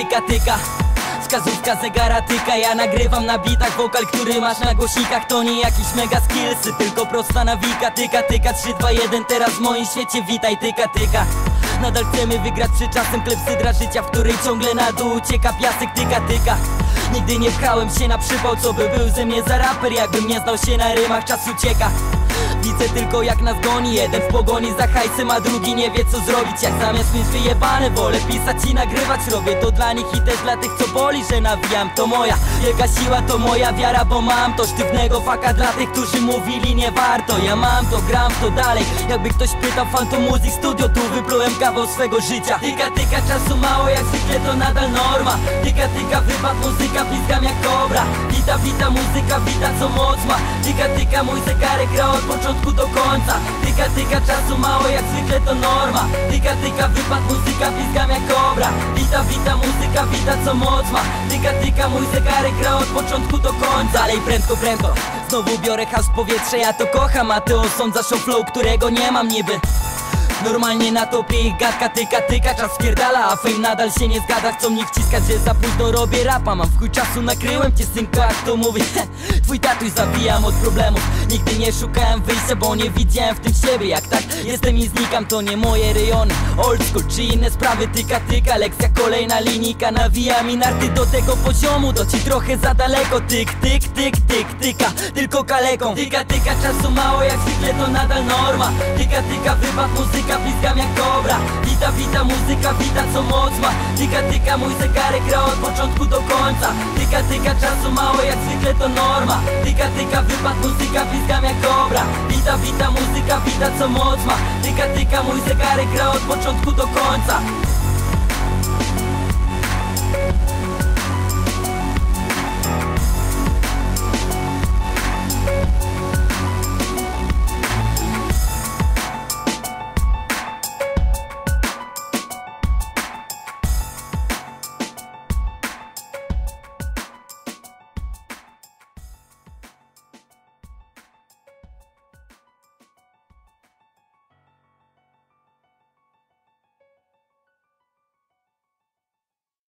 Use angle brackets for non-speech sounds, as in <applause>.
tyka, tyka. Wskazówka zegara tyka, ja nagrywam na bitach Wokal, który masz na głośnikach. To nie jakiś mega skillsy Tylko prosta nawika, tyka, tyka 3, 2, 1, teraz w moim świecie witaj, tyka, tyka. Nadal chcemy wygrać przy czasem klepsydra życia, w której ciągle na dół ucieka piasek, tyka, tyka. Nigdy nie pchałem się na przypał, co by był ze mnie za raper Jakbym nie znał się na rymach, czas ucieka Widzę tylko jak nas goni. Jeden w pogoni za hajsem, a drugi nie wie co zrobić. Jak zamiast mieć wyjebane wolę pisać i nagrywać. Robię to dla nich i też dla tych co boli, że nawijam. To moja wielka siła, to moja wiara, bo mam to sztywnego faka Dla tych, którzy mówili nie warto. Ja mam to, gram to dalej. Jakby ktoś pytał Phantom Music Studio Tu wyplułem kawał swego życia. Tyka, tyka, czasu mało, jak zwykle to nadal norma. Tyka, tyka, wypad muzyka, piskam jak kobra Wita, muzyka, wita co moc ma. Tyka, tyka, mój zegarek gra od początku do końca. Tyka, tyka, czasu mało, jak zwykle to norma. Tyka, tyka, wypad muzyka, piskam jak kobra. Wita, wita, muzyka, wita co moc ma. Tyka, tyka, mój zegarek gra od początku do końca. Dalej prędko, prędko. Znowu biorę has w powietrze, ja to kocham A ty osądzasz o flow, którego nie mam niby Normalnie na topie gadka tyka tyka Czas spierdala, a fame nadal się nie zgadza. Chcą mnie wciskać, że za późno robię rapa. Mam w chuj czasu, nakryłem cię synku, jak to mówi. <laughs> Twój tatuś zabijam od problemów. Nigdy nie szukałem wyjścia, bo nie widziałem w tym siebie. Jak tak jestem i znikam, to nie moje rejony. Old school czy inne sprawy, tyka tyka. Lekcja kolejna linijka, nawijam i narty do tego poziomu. To ci trochę za daleko, tyk tyk tyk tyk tyka. Tylko kaleką. Tyka tyka, czasu mało, jak zwykle to nadal norma. Tyka tyka, wybad muzyka muzyka, piskam jak kobra. Wita, wita, muzyka, wita co moc ma. Tyka, tyka, mój zegarek gra od początku do końca. Tyka, tyka, czasu mało, jak zwykle to norma. Tyka, tyka, wypad, muzyka, piskam jak kobra. Wita, wita, muzyka, wita co moc ma. Tyka, tyka, mój zegarek gra od początku do końca